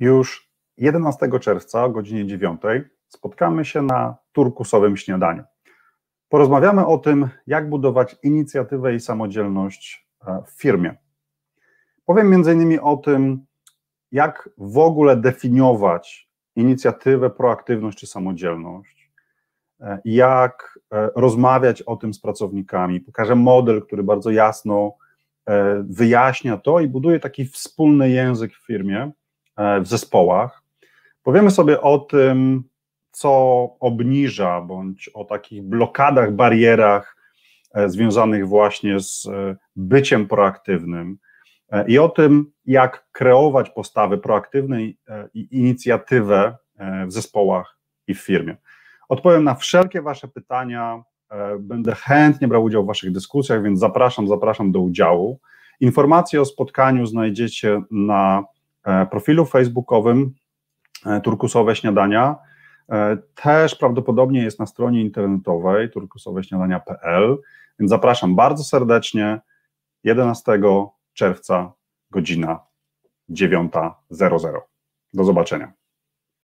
Już 11 czerwca o godzinie 9 spotkamy się na turkusowym śniadaniu. Porozmawiamy o tym, jak budować inicjatywę i samodzielność e, w firmie. Powiem innymi o tym, jak w ogóle definiować inicjatywę, proaktywność czy samodzielność, e, jak e, rozmawiać o tym z pracownikami. Pokażę model, który bardzo jasno wyjaśnia to i buduje taki wspólny język w firmie, w zespołach. Powiemy sobie o tym, co obniża, bądź o takich blokadach, barierach e, związanych właśnie z e, byciem proaktywnym e, i o tym, jak kreować postawy proaktywne i inicjatywę w zespołach i w firmie. Odpowiem na wszelkie Wasze pytania. Będę chętnie brał udział w Waszych dyskusjach, więc zapraszam, zapraszam do udziału. Informacje o spotkaniu znajdziecie na profilu facebookowym Turkusowe Śniadania. E, też prawdopodobnie jest na stronie internetowej turkusoweśniadania.pl, więc zapraszam bardzo serdecznie 11 czerwca, godzina 9.00. Do zobaczenia.